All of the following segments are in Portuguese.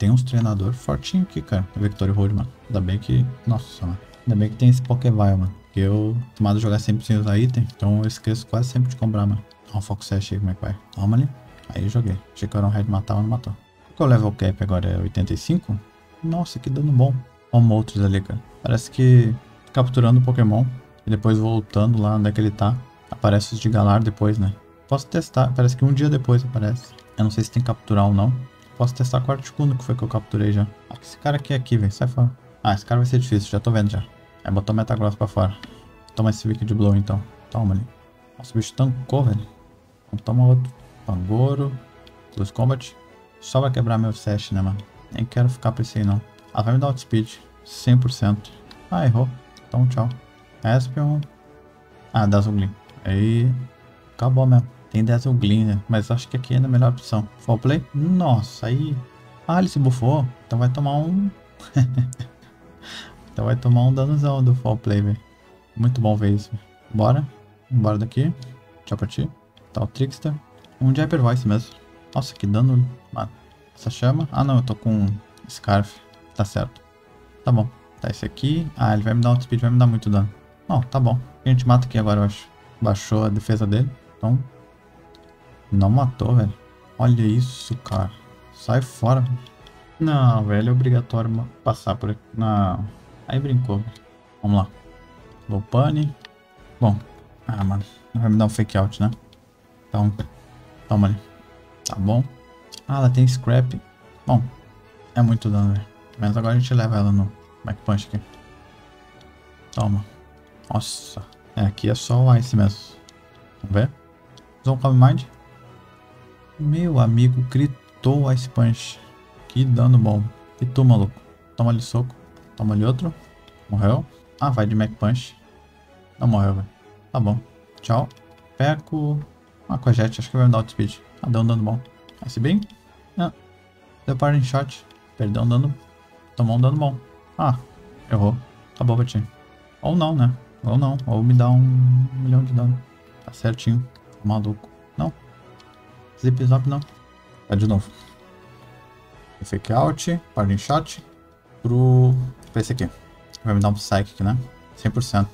tem uns treinadores fortinhos aqui, cara. O Victory Road, mano. Ainda bem que... Nossa, mano. Ainda bem que tem esse Pokévile, mano. Porque eu tomado jogar sempre sem usar item. Então eu esqueço quase sempre de comprar, mano. Olha o Fox 7 aí, como é que vai. Toma ali. Aí joguei. Achei que era um Red matar, mas não matou. Qual é level cap agora? É 85? Nossa, que dano bom. Um outros ali, cara. Parece que capturando Pokémon e depois voltando lá onde é que ele tá. Aparece os de Galar depois, né? Posso testar. Parece que um dia depois aparece. Eu não sei se tem que capturar ou não. Posso testar com o Articuno, que foi que eu capturei já. Ah, esse cara aqui é aqui, velho. Sai fora. Ah, esse cara vai ser difícil. Já tô vendo já. É, botou Metagross pra fora. Toma esse Wicked Blow, então. Toma ali. Nossa, o bicho tancou, velho. Então, toma outro. Pangoro. Close Combat. Só vai quebrar meu Sash, né, mano? Nem quero ficar pra esse aí, não. Ah, vai me dar outspeed. 100%. Ah, errou. Então, tchau. Espion. Ah, Dazzleglin. Aí... Acabou mesmo. Tem Dazzleglin, né? Mas acho que aqui é a melhor opção. Fall play? Nossa, aí... Ah, ele se buffou. Então vai tomar um... então vai tomar um danozão do fall play, velho. Muito bom ver isso. Bora. Bora daqui. Tchau pra ti. Tá o Trickster. Um de Hyper Voice mesmo. Nossa, que dano. Mano. Essa chama. Ah, não. Eu tô com Scarf. Tá certo. Tá bom. Tá esse aqui. Ah, ele vai me dar um speed. Vai me dar muito dano. Não, tá bom. A gente mata aqui agora, eu acho. Baixou a defesa dele. Então... Não matou, velho. Olha isso, cara. Sai fora. Não, velho. É obrigatório passar por aqui. Não. Aí brincou. Vamos lá. Low pane. Bom. Ah, mano. Vai me dar um fake out, né? Então, toma ali. Tá bom. Ah, ela tem scrap. Bom, é muito dano, velho. Mas agora a gente leva ela no Back Punch aqui. Toma. Nossa. É, aqui é só o Ice mesmo. Vamos ver. Usou Mind. Meu amigo, gritou Ice Punch. Que dano bom. E tu, maluco? Toma ali soco. Toma ali outro. Morreu. Ah, vai de Mac Punch. Não morreu, velho. Tá bom. Tchau. Peco. Ah, com a Jet. Acho que vai me dar outspeed. Ah, deu um dano bom. Ice Beam. Ah. Deu Parting Shot. Perdeu um dano. Tomou um dano bom. Ah, errou. Acabou, Batinho. Ou não, né? Ou não. Ou me dá um milhão de dano. Tá certinho. Maluco. Zip Zop não. Tá de novo. Fake Out. Parting Shot. Pro... Pra esse aqui. Vai me dar um Psychic, né? 100%.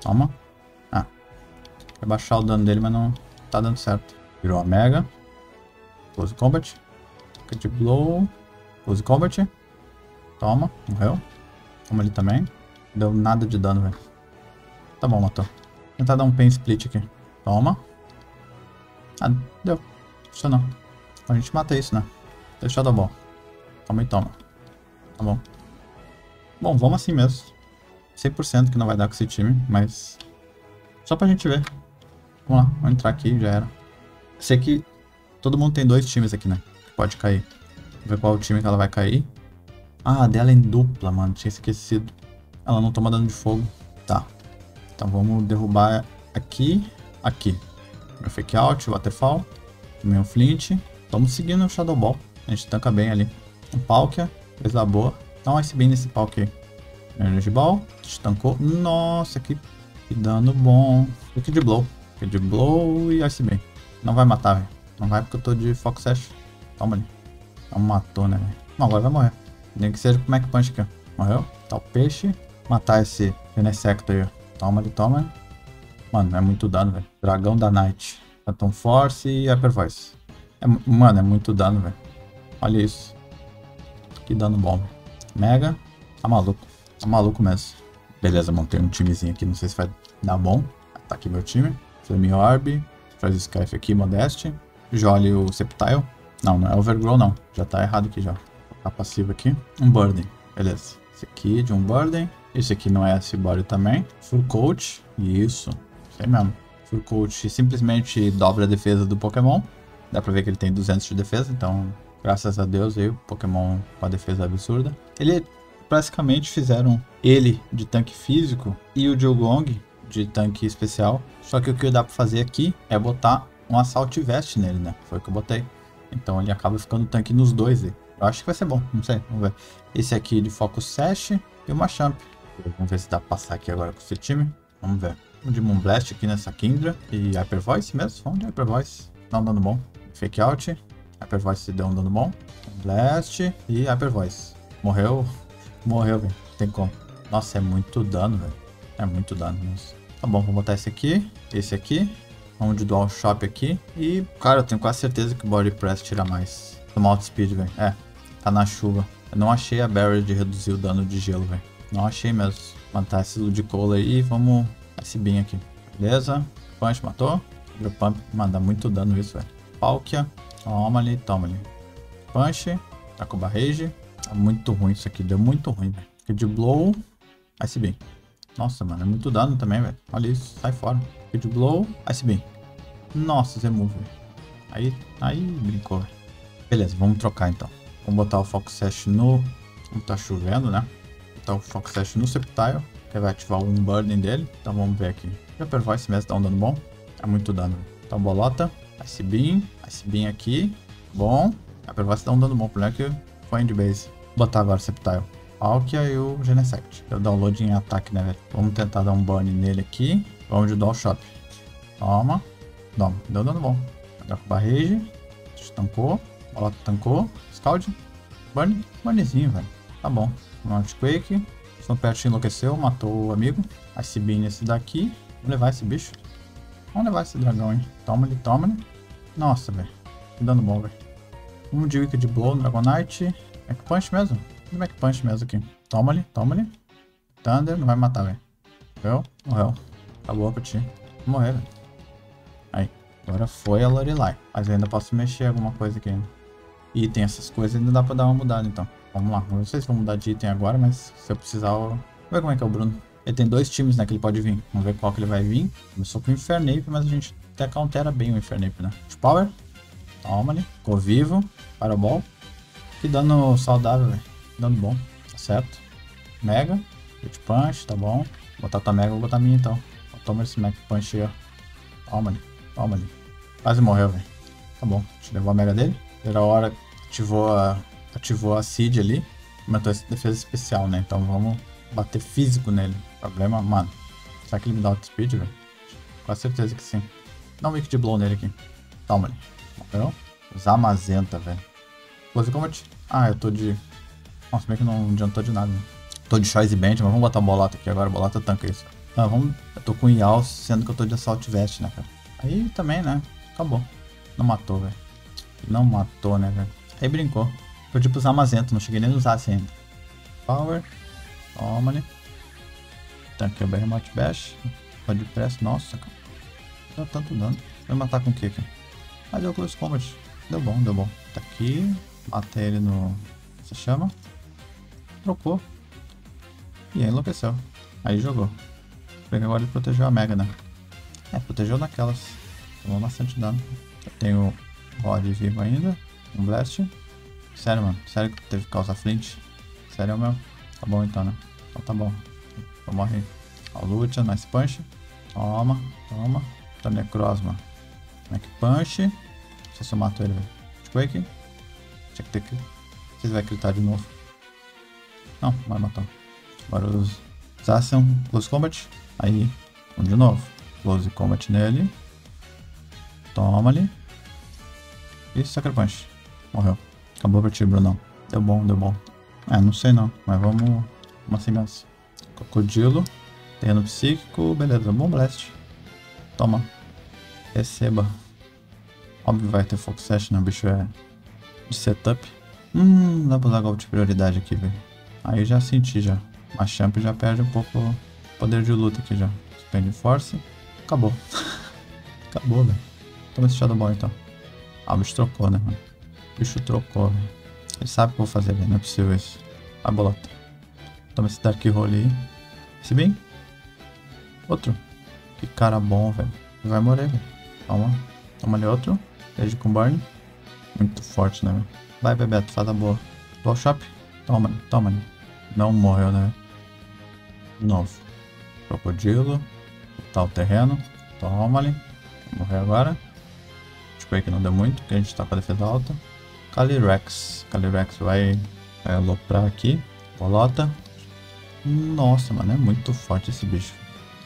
Toma. Ah. Vai baixar o dano dele, mas não tá dando certo. Virou a Mega. Close Combat. Cut Blow. Close Combat. Toma. Morreu. Toma ali também. Deu nada de dano, velho. Tá bom, matou. Vou tentar dar um Pain Split aqui. Toma. Ah, deu. Funcionou. A gente mata isso, né? Deixa eu dar bom. Toma e toma. Tá bom. Bom, vamos assim mesmo. 100% que não vai dar com esse time, mas... Só pra gente ver. Vamos lá, vamos entrar aqui já era. Sei que todo mundo tem dois times aqui, né? Que pode cair. Vou ver qual time que ela vai cair. Ah, dela é em dupla, mano. Tinha esquecido. Ela não toma dano de fogo. Tá. Então vamos derrubar aqui, aqui. Meu fake out, waterfall. Meu flint. Vamos seguindo o Shadow Ball. A gente tanca bem ali. Um Palkia. Coisa boa. Dá um Ice Beam nesse Palkia aí. Energy Ball. Estancou. Nossa, que, que dano bom. Wicked Blow. Wicked Blow e Ice Beam. Não vai matar, velho. Não vai porque eu tô de Fox Sash. Toma ali. Não matou, né, velho? Não, agora vai morrer. Nem que seja com o Mac Punch aqui, ó. Morreu. Tá o peixe. Matar esse Genesecto aí, ó. Toma ali, toma. Mano, é muito dano, velho. Dragão da Night. Phantom Force e Hyper Voice. É, mano, é muito dano, velho. Olha isso. Que dano bom. Mega. Tá maluco. Tá maluco mesmo. Beleza, montei um timezinho aqui. Não sei se vai dar bom. Tá aqui meu time. Flame Orb. Traz Skype aqui, Modeste. Jolly o Septile. Não, não é Overgrow, não. Já tá errado aqui já. Tá passivo aqui. Um Burden. Beleza. Esse aqui de um Burden. Esse aqui não é esse body também. Full Coach. Isso. Sei mesmo. Coach simplesmente dobra a defesa do Pokémon. Dá pra ver que ele tem 200 de defesa, então graças a Deus aí o Pokémon com a defesa absurda. Ele basicamente fizeram ele de tanque físico e o Jogong de tanque especial. Só que o que dá pra fazer aqui é botar um Assault Vest nele, né? Foi o que eu botei. Então ele acaba ficando tanque nos dois. Eu acho que vai ser bom, não sei, vamos ver. Esse aqui de Focus Sash e uma Champ. Vamos ver se dá pra passar aqui agora com esse time. Vamos ver. Um de Moonblast aqui nessa Kindra. E Hyper Voice mesmo. Vamos de Hyper Voice. Dá um dano bom. Fake Out. Hyper Voice deu um dano bom. Blast e Hyper Voice. Morreu. Morreu, velho. Tem como. Nossa, é muito dano, velho. É muito dano. Nossa. Tá bom, vou botar esse aqui. Esse aqui. Vamos de Dual Shop aqui. E, cara, eu tenho quase certeza que o Body Press tira mais. Toma Auto Speed, velho. É, tá na chuva. Eu não achei a barrier de reduzir o dano de gelo, velho. Não achei mesmo. Matar esse Ludicolo aí. Vamos esse bin aqui. Beleza. Punch matou. Pump, mano, dá muito dano isso, velho. Palkia. Toma ali, toma ali. Punch. Tá com barrage. Tá muito ruim isso aqui. Deu muito ruim, velho. Kid Blow. Ice Beam. Nossa, mano. É muito dano também, velho. Olha isso. Sai fora. Kid Blow. Ice Beam. Nossa, Zemove, velho. Aí, aí brincou, velho. Beleza, vamos trocar então. Vamos botar o Fox Sash no... Como tá chovendo, né? Botar o Fox Sash no Septile. Que vai ativar um Burning dele. Então vamos ver aqui. Pervoar esse mesmo dá um dano bom. É muito dano. Então bolota. Ice Beam. Ice Beam aqui. Bom. A pervoar dá um dano bom. O problema é que foi end base. Vou botar agora o Septile. Palkia e o Genesect. Deu download em ataque, né, velho? Vamos tentar dar um burn nele aqui. Vamos de Dual Shop. Toma. Toma. Deu dano bom. Dá com barrage. Tancou. Bolota tancou. Scald. Burn. Burnzinho, velho. Tá bom. Um Earthquake. Snoopert enlouqueceu, matou o amigo. Beam nesse daqui. Vamos levar esse bicho. Vamos levar esse dragão, hein. Toma ele, toma ele. Nossa, velho. Que dano bom, velho. Um de Wicked Blow no Dragonite. Mac Punch mesmo? E Mac Punch mesmo aqui. Toma ali, toma ali. Thunder, não vai matar, velho. Morreu? Morreu. Acabou pra ti. Morrer, velho. Aí. Agora foi a Lorelai. Mas ainda posso mexer alguma coisa aqui ainda. Item, essas coisas ainda dá pra dar uma mudada, então. Vamos lá. Não sei se vou mudar de item agora, mas se eu precisar, eu... Vamos ver como é que é o Bruno. Ele tem dois times, né, que ele pode vir. Vamos ver qual que ele vai vir. Começou com o Infernape, mas a gente até countera bem o Infernape, né? Power. Toma ali. Ficou vivo. Fireball. Que dano saudável, velho. Dano bom. Tá certo. Mega. Hit Punch, tá bom. Vou botar tua Mega, vou botar minha então. Toma esse Mega Punch aí, ó. Toma ali. Toma ali. Quase morreu, velho. Tá bom. A gente levou a Mega dele. Era a hora. Ativou a, ativou a Seed ali. Aumentou essa defesa especial, né? Então vamos bater físico nele. Problema, mano. Será que ele me dá auto speed, velho? Com certeza que sim. Dá um Wicked Blow nele aqui. Toma ali. Morreu. Usar Mazenta, velho. Close Combat. Ah, eu tô de... Nossa, bem que não adiantou de nada, né? Tô de Choice Band, mas vamos botar bolota aqui agora. Bolota tanca isso. Ah, vamos... Eu tô com Yao, sendo que eu tô de Assault Vest, né, cara? Aí também, né? Acabou. Não matou, velho. Não matou, né, velho? Aí brincou. Tipo usar Mazenta, não cheguei nem a usar assim. Power. Toma ali. Tanque o Behemoth Bash. Pode press. Nossa, cara. Dá tanto dano. Vai matar com o que aqui? Ah, deu Close Combat. Deu bom, deu bom. Tá aqui. Matei ele no. Se chama? Trocou. E aí enlouqueceu. Aí jogou. Porque agora ele protegeu a Mega, né? É, protegeu naquelas. Tomou bastante dano. Eu tenho Rod vivo ainda. Um Blast. Sério, mano. Sério que teve causar Flint? Sério mesmo? Tá bom então, né? Então tá bom. Vou morrer. Ó, Lucha, Nice Punch. Toma, toma. Tá Necrosma. Mac Punch. Só se eu mato ele, velho. Quake. Tinha que ter que. Vocês vai gritar de novo. Não, vai matar. Agora os Zacian, Close Combat. Aí, um de novo. Close Combat nele. Toma ali. E Sucker Punch. Morreu. Acabou pra ti, Brunão. Deu bom, deu bom. É, não sei não, mas vamos, vamos assim mesmo. Crocodilo, terreno psíquico, beleza, bom blast. Toma. Receba. Óbvio vai ter Fox Sash, né? O bicho é de setup. Hum, dá pra usar golpe de prioridade aqui, velho. Aí já senti já. A Champ já perde um pouco o poder de luta aqui já. Suspende Force. Acabou. Acabou, velho. Toma esse Shadow Ball então. Ah, o bicho trocou, né, mano? Bicho trocou, velho. Ele sabe o que eu vou fazer, velho. Não é possível isso. A bolota. Toma esse Dark Hole aí. Se bem. Outro. Que cara bom, velho. Vai morrer, velho. Toma. Toma ali outro. Desde com burn. Muito forte, né, velho? Vai, Bebeto. Faz a boa. Dual Shop. Toma, toma. Não morreu, né? De novo. Crocodilo. Tá o terreno. Toma ali. Morreu agora. Tipo aí que não deu muito, porque a gente tá com a defesa alta. Calyrex. Calyrex vai, vai aloprar aqui. Bolota. Nossa, mano, é muito forte esse bicho.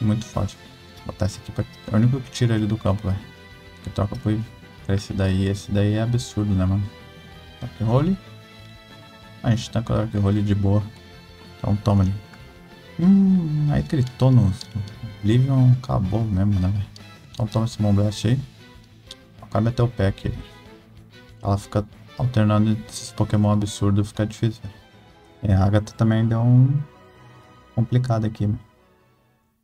Muito forte. Vou botar esse aqui pra... É o único que tira ele do campo, velho. Que troca tancar esse daí. Esse daí é absurdo, né, mano? Dark Hole. A gente tanca o Dark Hole de boa. Então toma ali. Hum, aí gritou no Oblivion, acabou mesmo, né, velho? Então toma esse Moonblast aí. O cara meteu o pé aqui. Ela fica alternando esses Pokémon absurdos, fica difícil. E a Agatha também deu um complicado aqui, mano.